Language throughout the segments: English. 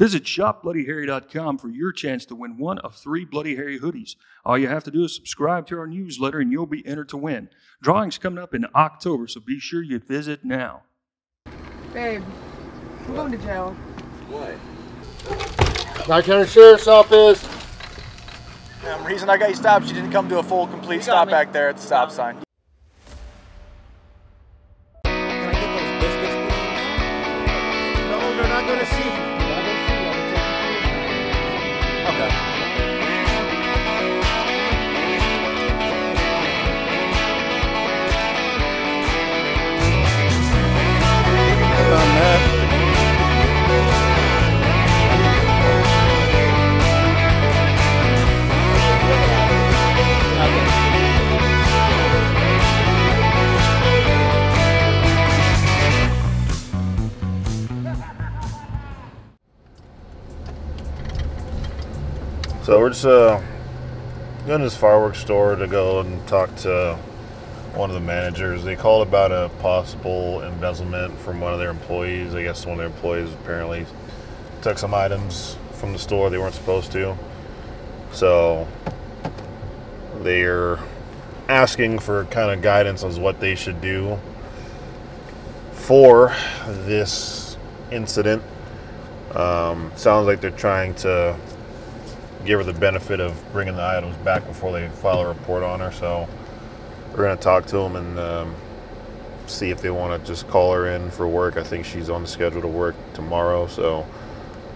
Visit shopbloodyharry.com for your chance to win one of three Bloody Harry hoodies. All you have to do is subscribe to our newsletter and you'll be entered to win. Drawings coming up in October, so be sure you visit now. Babe, I'm going to jail. Knox County Sheriff's Office. Um, reason I got you stopped, you didn't come to a full, complete stop back there at the stop sign. So we're just uh, going to this fireworks store to go and talk to one of the managers. They called about a possible embezzlement from one of their employees. I guess one of their employees apparently took some items from the store they weren't supposed to. So they're asking for kind of guidance on what they should do for this incident. Um, sounds like they're trying to give her the benefit of bringing the items back before they file a report on her. So we're gonna talk to them and um, see if they want to just call her in for work. I think she's on the schedule to work tomorrow, so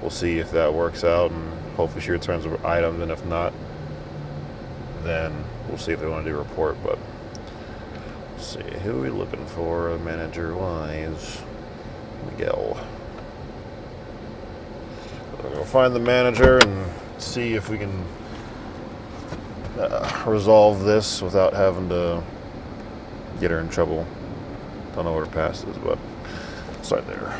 we'll see if that works out and hopefully she returns the items. And if not, then we'll see if they want to do a report. But let's see who are we looking for manager wise. Miguel. Gonna find the manager and see if we can uh, resolve this without having to get her in trouble. Don't know what her past is, but it's right there.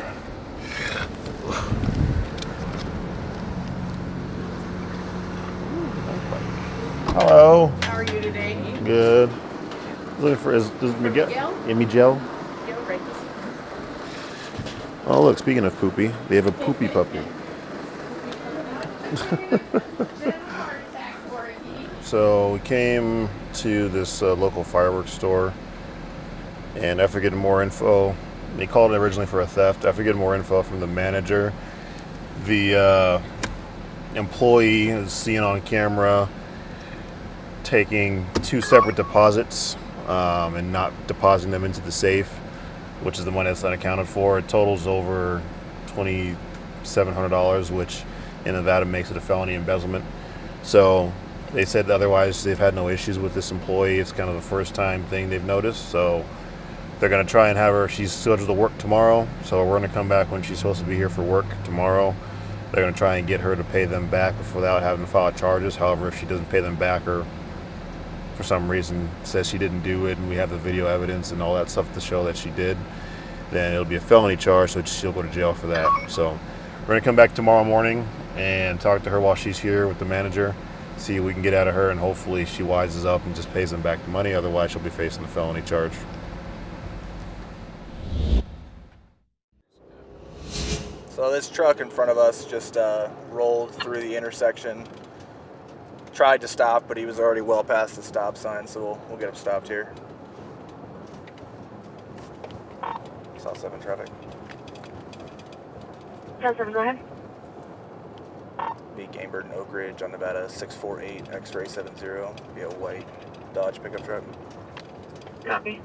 Hello. How are you today? Good. Looking for is, is Miguel? Miguel? Miguel. Get. Oh, look. Speaking of poopy, they have a poopy puppy. So we came to this uh, local fireworks store, and after getting more info, they called it originally for a theft. After getting more info from the manager, the uh, employee is seen on camera taking two separate deposits um, and not depositing them into the safe, which is the money that's unaccounted for. It totals over twenty-seven hundred dollars, which in Nevada makes it a felony embezzlement. So they said otherwise they've had no issues with this employee. It's kind of the first time thing they've noticed. So they're going to try and have her. She's scheduled to work tomorrow, so we're going to come back when she's supposed to be here for work tomorrow. They're going to try and get her to pay them back without having to file charges. However, if she doesn't pay them back or for some reason says she didn't do it and we have the video evidence and all that stuff to show that she did, then it'll be a felony charge, so she'll go to jail for that. So we're going to come back tomorrow morning and talk to her while she's here with the manager, see what we can get out of her, and hopefully she wises up and just pays them back the money. Otherwise, she'll be facing the felony charge. So this truck in front of us just uh, rolled through the intersection. Tried to stop, but he was already well past the stop sign, so we'll, we'll get him stopped here. South 7 traffic. Ten seven, go ahead. Be Gamebird and Oak Ridge on Nevada 648 X-ray 70. Be a white Dodge pickup truck. Copy.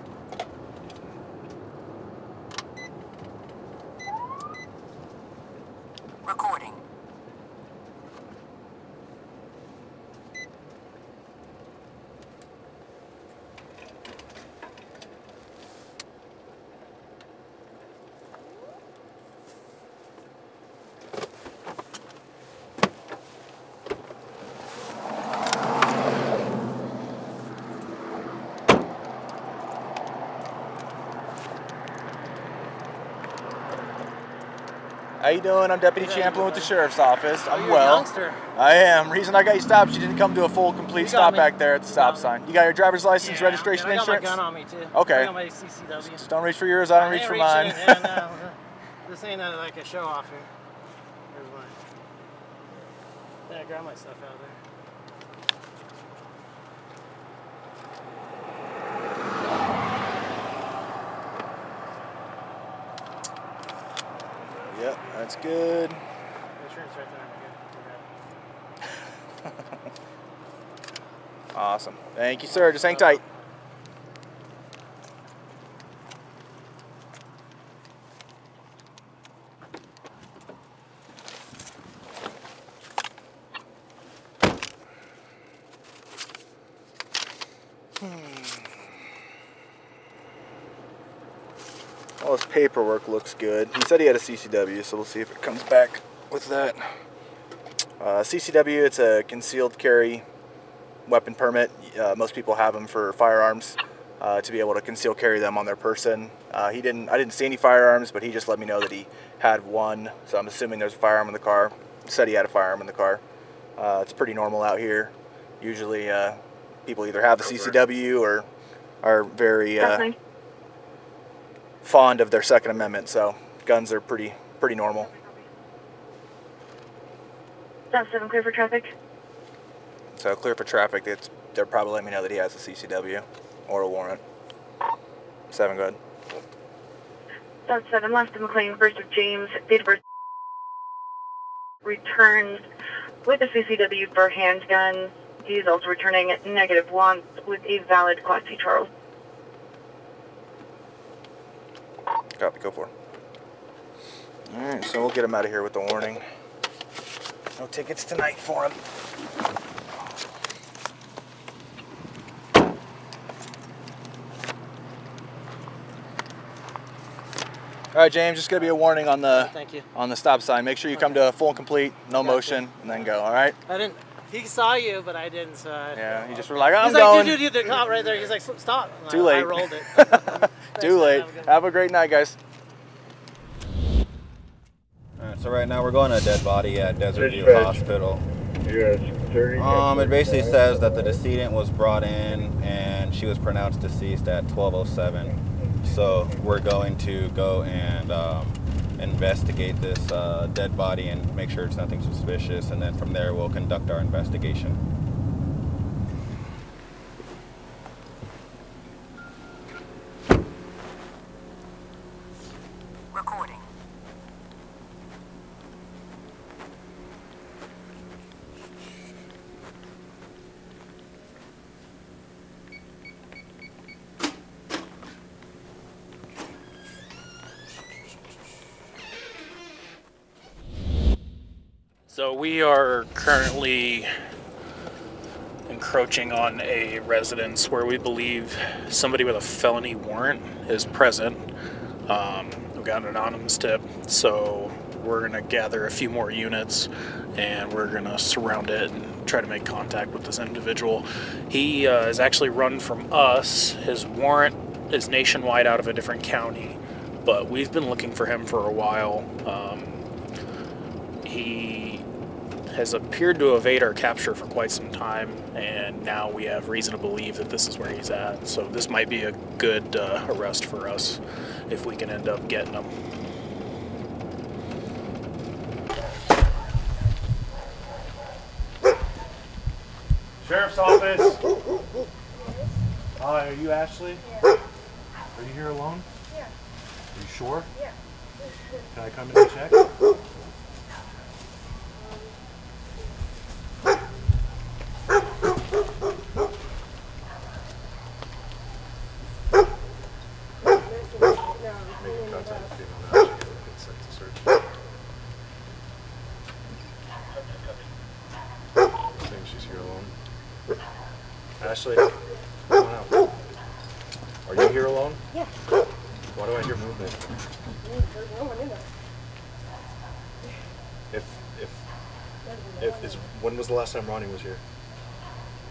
How you doing? I'm Deputy Champlin with the Sheriff's Office. I'm Oh, you're well. I am. Reason I got you stopped, you didn't come to a full, complete stop me. back there at the You stop sign. You got your driver's license, Yeah, registration, and I got insurance? my gun on me too. Okay. I got my CCW. Just don't reach for yours, I don't I reach for reaching, mine. yeah, no, this ain't uh, like a show off here. Here's mine. Yeah, I grab my stuff out of there. That's good. Insurance right there. Okay. Okay. Awesome. Thank you, sir. Just hang tight. All his paperwork looks good. He said he had a CCW, so we'll see if it comes back with that. Uh, CCW, it's a concealed carry weapon permit. Uh, most people have them for firearms uh, to be able to conceal carry them on their person. Uh, he didn't. I didn't see any firearms, but he just let me know that he had one. So I'm assuming there's a firearm in the car. Said he had a firearm in the car. Uh, it's pretty normal out here. Usually, uh, people either have a CCW or are very. Fond of their Second Amendment. So guns are pretty pretty normal. Stop 7 clear for traffic. So clear for traffic. It's, they're probably letting me know that he has a CCW or a warrant. Seven, good. Stop 7 left to McLean, first of James, date of birth. Returns with a CCW for handgun. He is also returning at negative 1 with a valid Class C Charles. Copy, go for it. Alright, so we'll get him out of here with the warning. No tickets tonight for him. Alright, James, just gonna be a warning on the Thank you. on the stop sign. Make sure you come to full and complete, no Gotcha. motion, and then go, alright? I didn't. He saw you, but I didn't. So I, Yeah, you just were like, I'm He's like, going. dude, dude, dude, the cop right there. He's like, stop. Too late. I rolled it. Too man. late. Have a Have a great night, guys. Alright, so right now we're going to a dead body at Desert View Hospital. Yes. Um, it basically says that the decedent was brought in and she was pronounced deceased at 12:07. So we're going to go and um, investigate this uh, dead body and make sure it's nothing suspicious, and then from there we'll conduct our investigation. So we are currently encroaching on a residence where we believe somebody with a felony warrant is present. Um, we got an anonymous tip, so we're gonna gather a few more units and we're gonna surround it and try to make contact with this individual. He uh, is actually run from us. His warrant is nationwide out of a different county, but we've been looking for him for a while. Um, he has appeared to evade our capture for quite some time, and now we have reason to believe that this is where he's at. So this might be a good uh, arrest for us if we can end up getting him. Sheriff's office. Hi, are you Ashley? Yeah. Are you here alone? Yeah. Are you sure? Yeah. Can I come in and check? Saying she's here alone. Ashley, come on out. Are you here alone? Yeah. Why do I hear movement? There's no one in there. If if if is when was the last time Ronnie was here?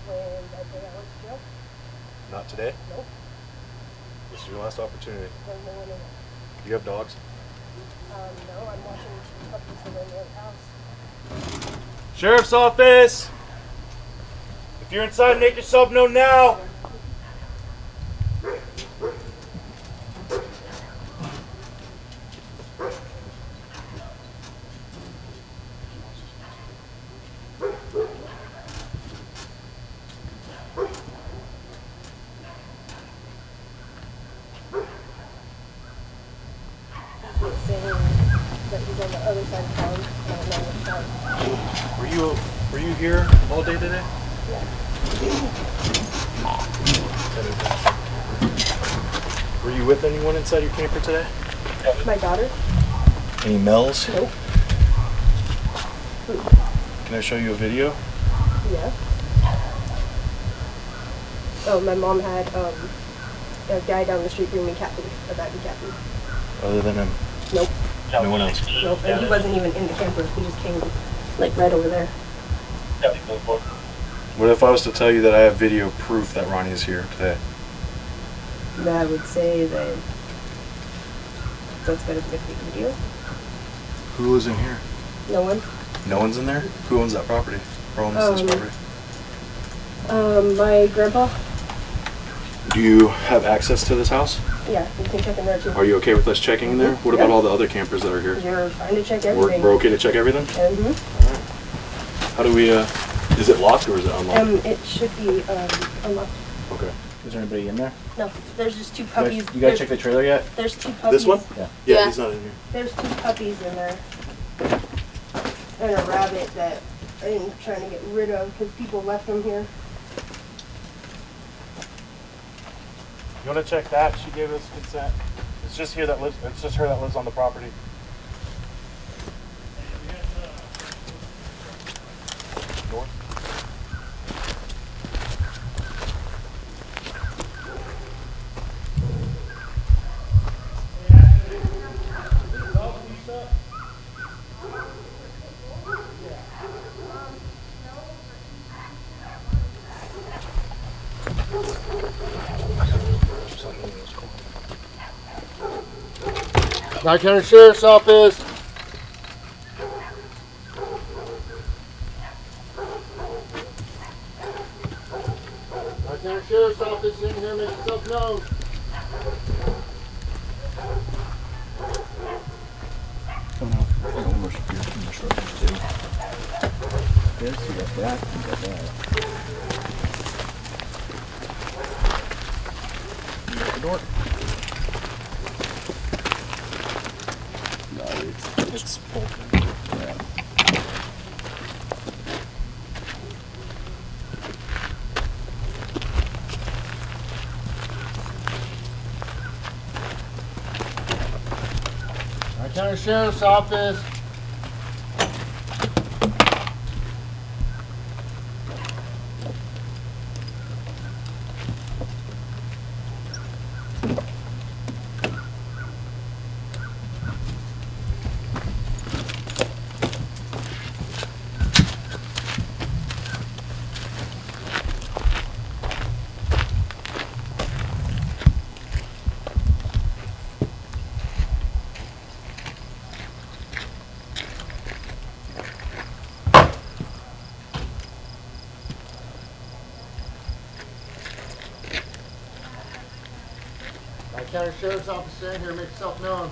When that day I went to jail, Not today. nope, This is your last opportunity. no. Do you have dogs? Um, no, I'm watching two puppies in the house. Sheriff's office. If you're inside, make yourself known now. other side of town. I don't know which side. Were you were you here all day today? Were you with anyone inside your camper today? My daughter? Any Mel's? Nope. Can I show you a video? Yeah. Oh, my mom had um, a guy down the street bring me cat food, a bag of cat food. Other than him, Nope. no one else. Nope. And he wasn't even in the camper. He just came like right over there. What if I was to tell you that I have video proof that Ronnie is here today? And I would say that that's better than a fake video. Who lives in here? No one. No one's in there. Who owns that property? Or owns Um, this property? Um, my grandpa. Do you have access to this house? Yeah, you can check in there too. Are you okay with us checking in there? What about all the other campers that are here? You're fine to check We're, everything. we're okay to check everything? Mm-hmm. How do we, uh, is it locked or is it unlocked? Um, it should be um unlocked. Okay. Is there anybody in there? No, there's just two You guys, puppies. you guys There's- check the trailer yet? There's two puppies. This one? Yeah. Yeah, Yeah. he's not in here. There's two puppies in there. And a rabbit that I'm trying to get rid of because people left them here. You want to check that? She gave us consent. It's just here that lives. It's just her that lives on the property. Knox County Sheriff's Office. County Sheriff's Office. Knox County Sheriff's Office in here, make yourself known.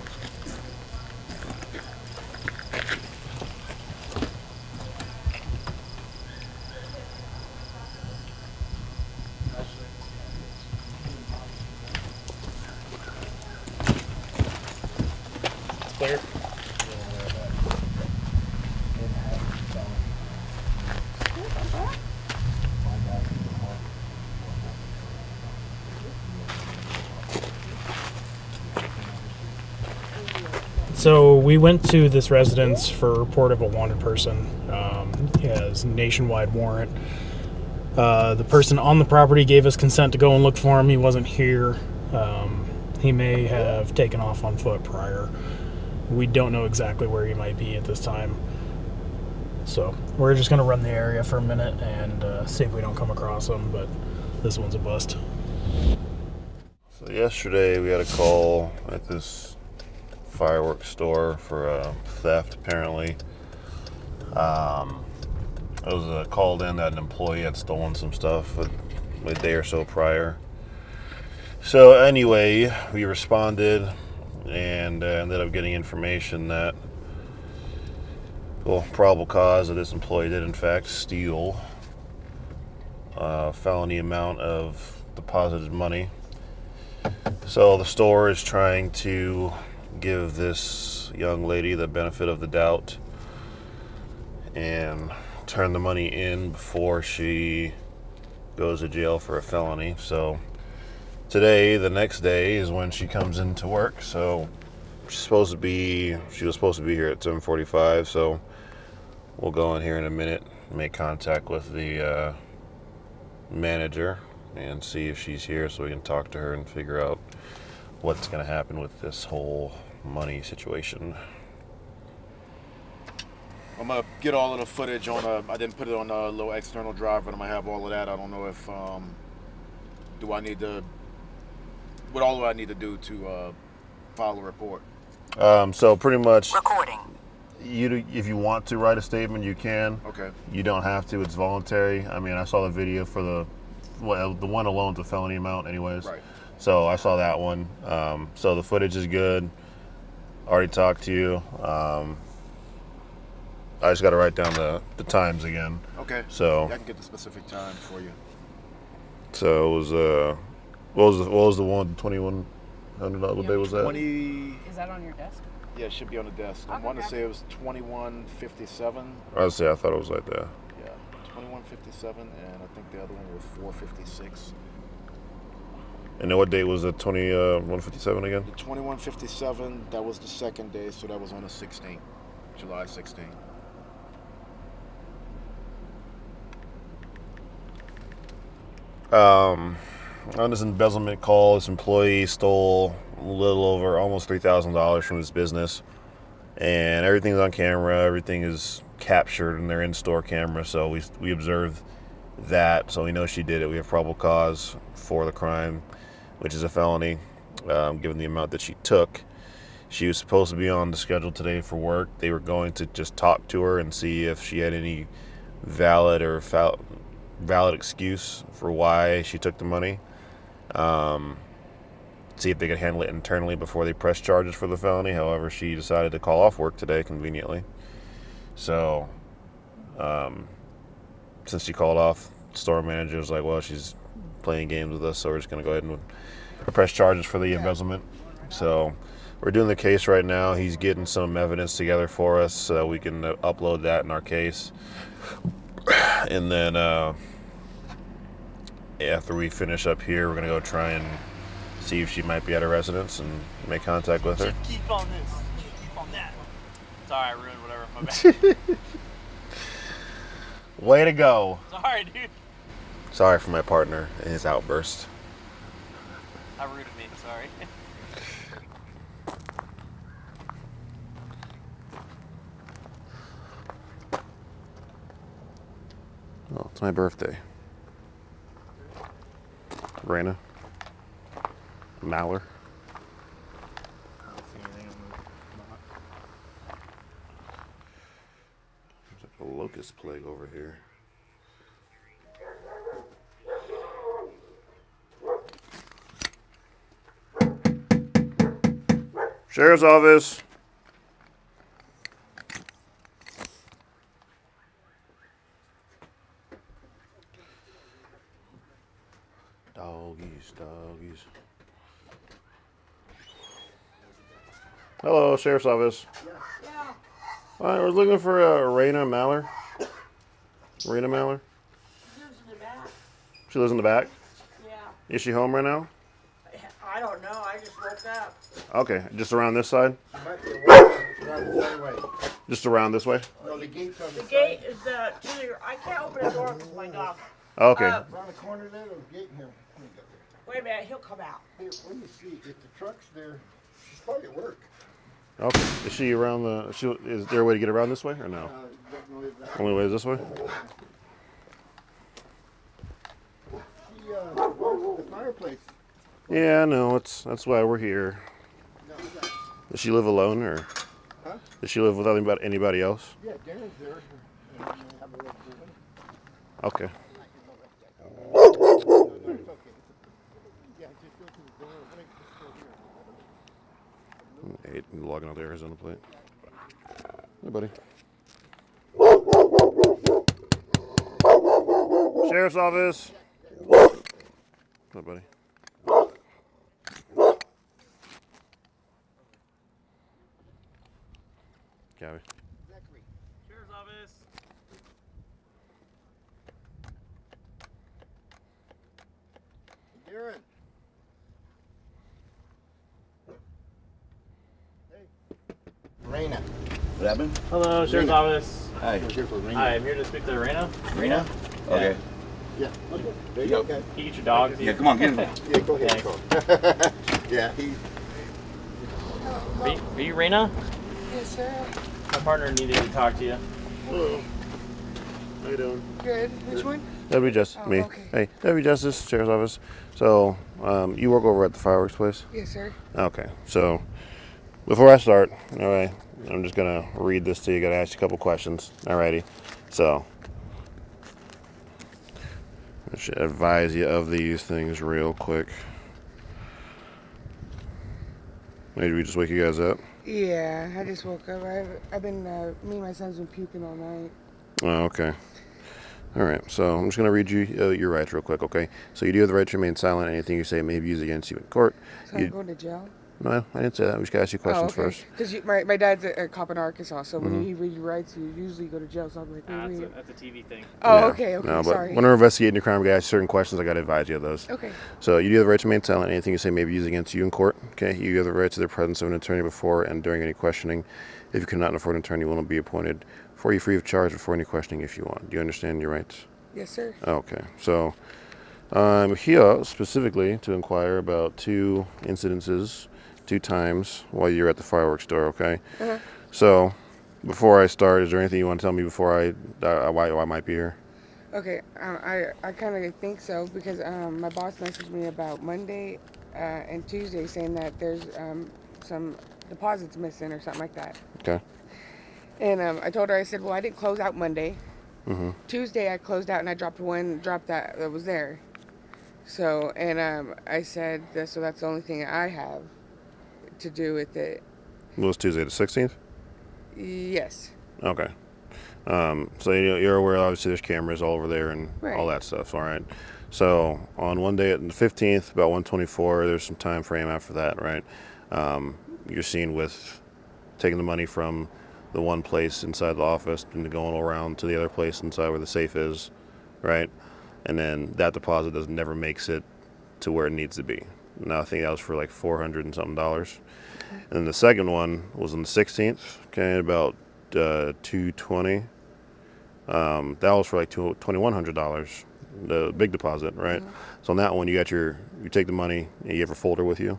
It's clear. So we went to this residence for report of a wanted person. Um, he has nationwide warrant. Uh, the person on the property gave us consent to go and look for him. He wasn't here. Um, he may have taken off on foot prior. We don't know exactly where he might be at this time. So we're just gonna run the area for a minute and uh, see if we don't come across him. But this one's a bust. So yesterday we had a call at this fireworks store for a theft apparently. Um, it was uh, called in that an employee had stolen some stuff a, a day or so prior. So anyway, we responded and uh, ended up getting information that well, probable cause that this employee did in fact steal a felony amount of deposited money. So the store is trying to give this young lady the benefit of the doubt and turn the money in before she goes to jail for a felony. So today, the next day, is when she comes into work. So she's supposed to be she was supposed to be here at 7:45. So we'll go in here in a minute, make contact with the uh, manager, and see if she's here, so we can talk to her and figure out what's going to happen with this whole money situation. I'm gonna get all of the footage on a. I didn't put it on a little external drive, but I'm gonna have all of that. I don't know if um, do I need to. What all do I need to do to uh, file a report? Um, so pretty much, Recording. you do- if you want to write a statement, you can. Okay. You don't have to. It's voluntary. I mean, I saw the video for the well, the one alone's a felony amount, anyways. Right. So I saw that one. Um, so the footage is good. Already talked to you. Um, I just got to write down the, the times again. Okay. So Yeah, I can get the specific time for you. so it was uh, what was the what was the one twenty one hundred dollar what day was that? Twenty. Is that on your desk? Yeah, it should be on the desk. I Okay, want to say it was twenty-one fifty-seven. I was say I thought it was like that. Yeah, twenty-one fifty-seven, and I think the other one was four fifty-six. And then what date was the twenty uh, one fifty seven again? The twenty-one fifty-seven. That was the second day, so that was on the sixteenth, July sixteenth. Um, on this embezzlement call, this employee stole a little over almost three thousand dollars from his business, and everything's on camera. Everything is captured in their in-store camera, so we we observed that, so we know she did it. We have probable cause for the crime, which is a felony, um, given the amount that she took. She was supposed to be on the schedule today for work. They were going to just talk to her and see if she had any valid or valid excuse for why she took the money. Um, see if they could handle it internally before they press charges for the felony. However, she decided to call off work today conveniently. So, um, since she called off, store manager was like, "Well, she's playing games with us, so we're just gonna go ahead and press charges for the embezzlement." So, we're doing the case right now. He's getting some evidence together for us so that we can uh, upload that in our case, and then uh, after we finish up here, we're gonna go try and see if she might be at her residence and make contact with her. Keep on this. Keep on that. Sorry, I ruined whatever. My bad. Way to go! Sorry, dude. Sorry for my partner and his outburst. I rooted me. Sorry. Oh, it's my birthday. Raina. Maller. There's like a locust plague over here. Sheriff's office. Doggies, doggies. Hello, Sheriff's Office. All right, we're looking for uh, Raina Maller. Raina Maller. She lives in the back. She lives in the back. Yeah. Is she home right now? I don't know. I just woke up. Okay, just around this side. Might be a way. Drive the other way. Just around this way. No, the gate's on The gate is uh, to the. I can't open the door with my dog. Okay. Uh, Around the corner there, there's a gate here. wait a minute. He'll come out. Here, let me see. If the truck's there, she's probably at work. Okay. Is she around the? She, is there a way to get around this way or no? Uh, don't know if that- Only way is this way. She, uh, the fireplace. Yeah, no. It's that's why we're here. Does she live alone or? Huh? Does she live without anybody, anybody else? Yeah, Darren's there. And, have a look through it. Okay. Yeah, just go the door. Wait, just go here. Eight, logging out the Arizona plate. Hey, buddy. Sheriff's office. Hi, buddy. Gabby. Sheriff's office. Darren. Raina. What happened? Hello, Sheriff's Rena. office. Hi. I'm here for Raina. Hi, I'm here to speak to Rena. Rena? Okay. Yeah. There you go. Okay. Can you get your dogs? Yeah, come on, get him. Yeah, go ahead. Yeah, he. Are you, are you Rena? Yes, sir. My partner needed to talk to you. Hello. How you doing? Good. Which one? that Deputy Justice, Oh, me. okay. Hey, Deputy Justice, Sheriff's Office. So, um, you work over at the fireworks place? Yes, sir. Okay. So, before I start, all right, I'm just gonna read this to you. Gotta ask you a couple questions. All righty. So, I should advise you of these things real quick. Maybe we just wake you guys up. Yeah, I just woke up. I've, I've been, uh, me and my son's been puking all night. Oh, okay. All right. So I'm just going to read you uh, your rights real quick, okay? So you do have the right to remain silent. Anything you say may be used against you in court. So You- I'm going to jail? No, I didn't say that. We just got to ask you questions oh, okay. first. Because my, my dad's a, a cop in Arkansas, so when Mhm. you read your rights, you usually go to jail. So I'm like, Nah, maybe- that's, a, that's a TV thing. Oh, Yeah. okay, okay, No, but sorry. when we're investigating a crime, we ask certain questions. I got to advise you of those. Okay. So you do have the right to remain silent. Anything you say may be used against you in court. Okay. You have the right to the presence of an attorney before and during any questioning. If you cannot afford an attorney, you will not be appointed for you free of charge before any questioning if you want. Do you understand your rights? Yes, sir. Okay, so I'm here specifically to inquire about two incidences, two times while you're at the fireworks store. Okay, Uh-huh. so before I start, is there anything you want to tell me before I uh, why I might be here? Okay, um, I I kind of think so because um, my boss messaged me about Monday uh, and Tuesday saying that there's um, some deposits missing or something like that. Okay. And um, I told her I said, well, I didn't close out Monday. Mm-hmm. Tuesday I closed out and I dropped one, dropped that that was there. So and um, I said, so that's the only thing I have to do with it. It was Tuesday the 16th. Yes. Okay. Um, so you- you're aware, obviously, there's cameras all over there and all that stuff. All right. So on one day, at the 15th, about 124, there's some time frame after that, right? Um, you're seen with taking the money from the one place inside the office and going around to the other place inside where the safe is, right? And then that deposit does never makes it to where it needs to be. Now I think that was for like 400 and something dollars. And then the second one was on the 16th, okay, about uh, 220. Um, that was for like two- $2,100, the big deposit, right? So on that one, you got your, you take the money, and you have a folder with you,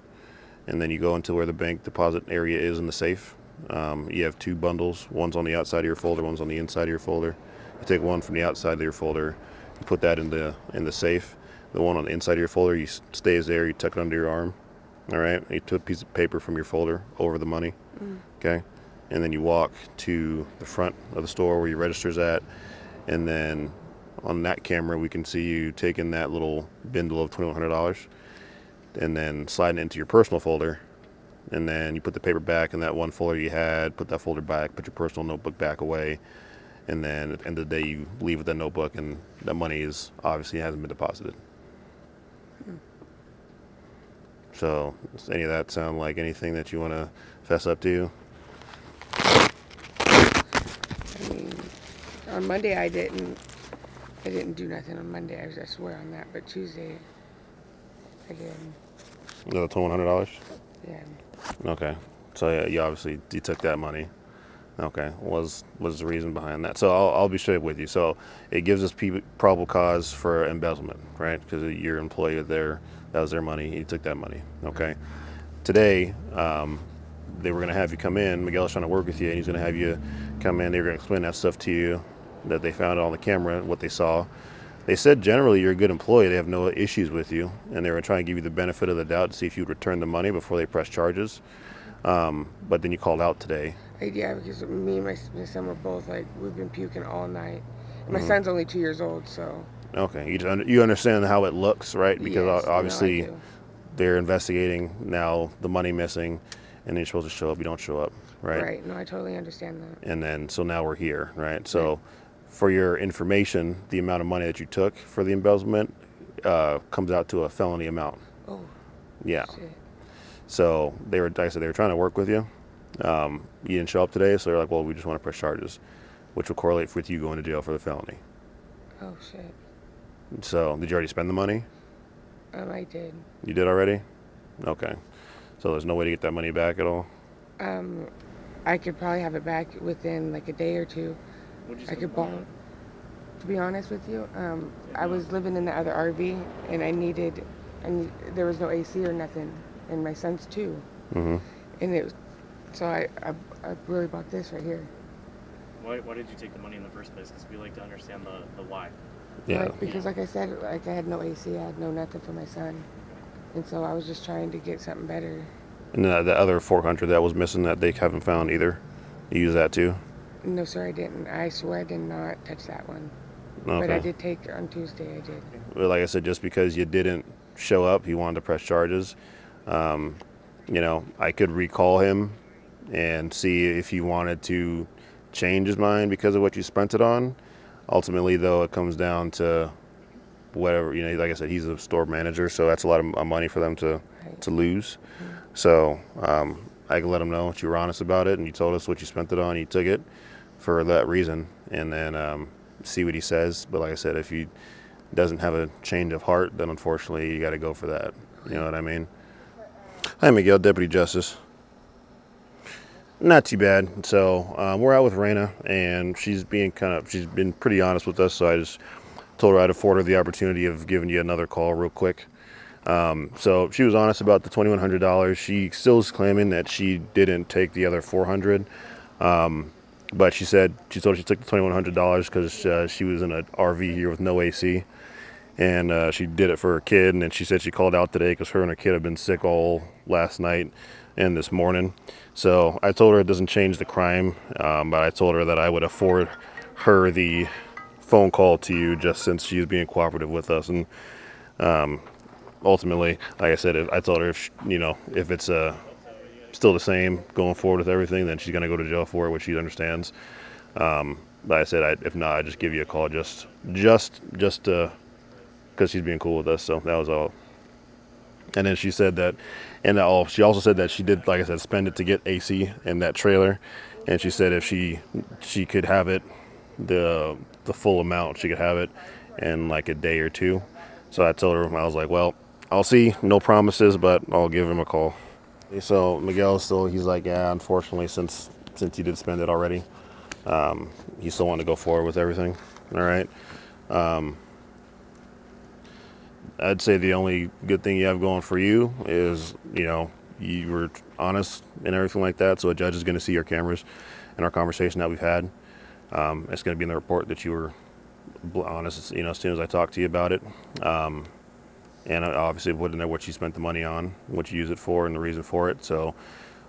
and then you go into where the bank deposit area is in the safe. Um, you have two bundles. One's on the outside of your folder. One's on the inside of your folder. You take one from the outside of your folder. You put that in the in the safe. The one on the inside of your folder, you stays there. You tuck it under your arm. All right. You took a piece of paper from your folder over the money. Mm. Okay. And then you walk to the front of the store where your register's at, and then on that camera we can see you taking that little bindle of twenty one hundred dollars, and then sliding it into your personal folder, and then you put the paper back in that one folder you had, put that folder back, put your personal notebook back away, and then at the end of the day you leave with that notebook, and that money is obviously hasn't been deposited. So, does any of that sound like anything that you want to fess up to? I mean, on Monday I didn't. I didn't do nothing on Monday. I, I swear on that. But Tuesday, I did. The one hundred dollars. Yeah. Okay. So yeah, you obviously you took that money. Okay. Was was the reason behind that? So I'll, I'll be straight with you. So it gives us probable cause for embezzlement, right? Because your employee there, that was their money. He took that money. Okay. Today, um, they were going to have you come in. Miguel's trying to work with you, and he's going to have you come in. They were going to explain that stuff to you that they found on the camera, what they saw. They said generally you're a good employee. They have no issues with you, and they were trying to give you the benefit of the doubt to see if you'd return the money before they press charges. Um, but then you called out today. I, yeah, because me and my, my son were both like we've been puking all night. And my Mhm. son's only two years old, so Okay, you under, you understand how it looks, right? Because Yes, obviously do. they're investigating now the money missing, and then you're supposed to show up. You don't show up, right? right. No, I totally understand that. And then so now we're here, right? So for your information, the amount of money that you took for the embezzlement uh, comes out to a felony amount. Oh. Yeah. Shit. So they were, like I said, they were trying to work with you, Um, you didn't show up today, so they're like, well, we just want to press charges, which will correlate with you going to jail for the felony. Oh shit. So, did you already spend the money? Um, I did. You did already? Okay. So there's no way to get that money back at all? Um, I could probably have it back within like a day or two. What'd you I spend could the money borrow. To be honest with you, um, I was living in the other RV and I needed, and there was no AC or nothing, and my son's too, Mm-hmm. and it, was, so I, I, I really bought this right here. Why, why did you take the money in the first place? Because we like to understand the, the why. Yeah. Like, because like I said, like I had no AC, I had no nothing for my son, and so I was just trying to get something better. And the, the other 400 that was missing that they haven't found either. You use that too? No, sir, I didn't. I swear I did not touch that one. Okay. But I did take on Tuesday. I did. Well, like I said, just because you didn't show up, he wanted to press charges. Um, you know, I could recall him and see if he wanted to change his mind because of what you spent it on. Ultimately, though, it comes down to whatever you know. Like I said, he's a store manager, so that's a lot of of money for them to to lose. So um, I can let him know that you were honest about it and you told us what you spent it on. You took it for that reason, and then um, see what he says. But like I said, if he doesn't have a change of heart, then unfortunately you got to go for that. You know what I mean? Hi, Miguel, Deputy Justice. Not too bad. So um, we're out with Raina, and she's being kind of she's been pretty honest with us. So I just told her I'd afford her the opportunity of giving you another call real quick. Um, so she was honest about the twenty one hundred dollars. She still is claiming that she didn't take the other four hundred. Um, but she said she told she took the twenty one hundred dollars because uh, she was in an RV here with no AC, and uh, she did it for her kid. And then she said she called out today because her and her kid have been sick all last night and this morning. So I told her it doesn't change the crime, um, but I told her that I would afford her the phone call to you just since she's being cooperative with us. And um, ultimately, like I said, if, I told her if sh you know if it's uh, still the same going forward with everything, then she's gonna go to jail for it, which she understands. Um, but I said, I, if not, I just give you a call, just just just because she's being cool with us. So that was all. And then she said that, and she also said that she did, like I said, spend it to get AC in that trailer, and she said if she she could have it, the the full amount, she could have it in like a day or two. So I told her I was like, well, I'll see, no promises, but I'll give him a call. So Miguel still, he's like, yeah, unfortunately, since since he did spend it already, um, he still wanted to go forward with everything. All right. Um, I'd say the only good thing you have going for you is, you know, you were honest and everything like that. So a judge is going to see your cameras and our conversation that we've had. Um, it's going to be in the report that you were honest, you know, as soon as I talked to you about it. Um, and obviously put in there what you spent the money on, what you use it for, and the reason for it. So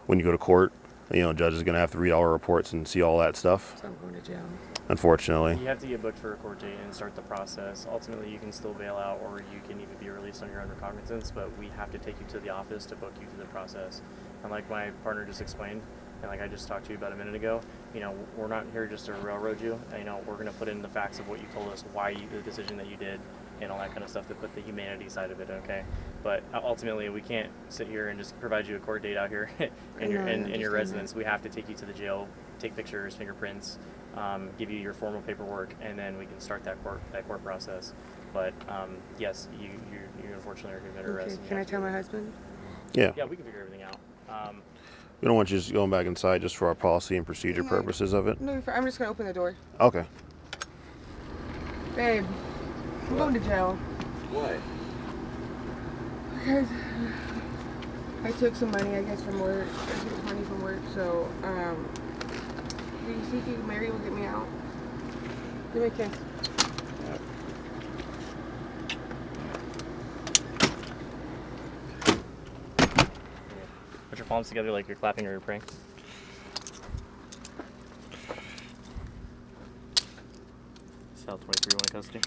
when you go to court, you know, judge is going to have to read all our reports and see all that stuff. So I'm going to jail. Unfortunately. You have to get booked for a court date and start the process. Ultimately, you can still bail out or you can even be released on your own recognizance, but we have to take you to the office to book you through the process. And like my partner just explained, and like I just talked to you about a minute ago, you know, we're not here just to railroad you. You know, we're going to put in the facts of what you told us, why you, the decision that you did, and all that kind of stuff to put the humanity side of it, okay? But uh, ultimately, we can't sit here and just provide you a court date out here in your in, in your residence. We have to take you to the jail, take pictures, fingerprints, um, give you your formal paperwork, and then we can start that court that court process. But um, yes, you, you you unfortunately are committed arrest. Okay. and you Can I have to- tell my husband? Yeah. Yeah, we can figure everything out. Um, We don't want you just going back inside just for our policy and procedure Yeah. purposes of it. No, you're fine. I'm just gonna open the door. Okay. Babe, I'm going to jail Why? because I took some money, I guess, from work. I took money from work, so um, do you think you, Mary will get me out? Give me a kiss. put your palms together like you're clapping or you're praying. South 23 one in custody.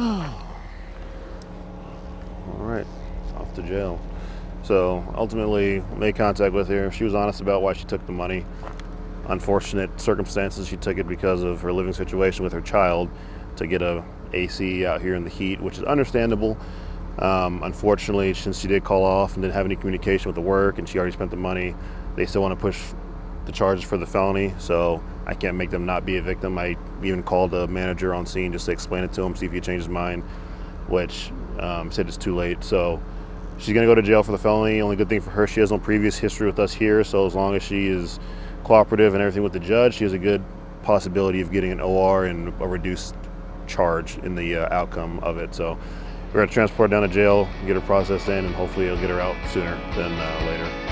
All right, off to jail. So ultimately, made contact with her. She was honest about why she took the money. Unfortunate circumstances. She took it because of her living situation with her child to get a AC out here in the heat, which is understandable. Um, unfortunately, since she did call off and didn't have any communication with the work, and she already spent the money, they still want to push the charges for the felony. So I can't make them not be a victim. I even called the manager on scene just to explain it to him, see if he changed his mind, which um, said it's too late. So she's gonna go to jail for the felony. Only good thing for her, she has no previous history with us here. So as long as she is cooperative and everything with the judge, she has a good possibility of getting an OR and a reduced charge in the uh, outcome of it. So we're gonna transport her down to jail, get her processed in, and hopefully it'll get her out sooner than uh, later.